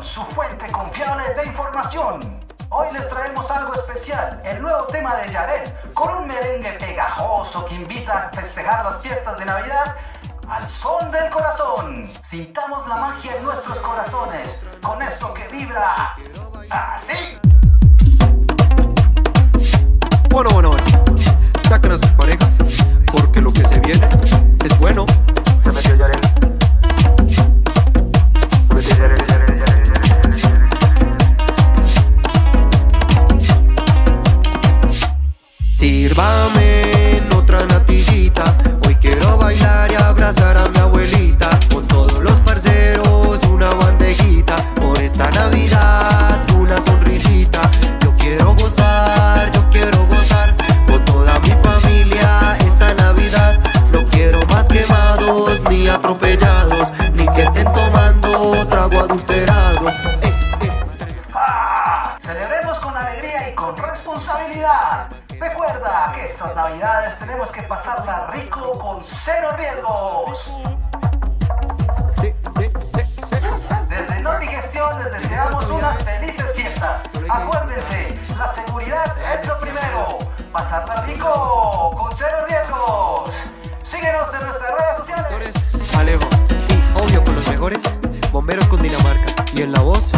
su fuente confiable de información. Hoy les traemos algo especial, el nuevo tema de Yaret, con un merengue pegajoso que invita a festejar las fiestas de Navidad al son del corazón. Sintamos la magia en nuestros corazones, con esto que vibra así. Sírvame en otra natillita. Hoy quiero bailar y abrazar a responsabilidad. Recuerda que estas navidades tenemos que pasarla rico con cero riesgos. Sí, sí, sí, sí. Desde Notigestión les deseamos unas felices fiestas. Acuérdense, la seguridad es lo primero. Pasarla rico con cero riesgos. Síguenos en nuestras redes sociales. Alejo y obvio con los mejores bomberos con Dinamarca y en la voz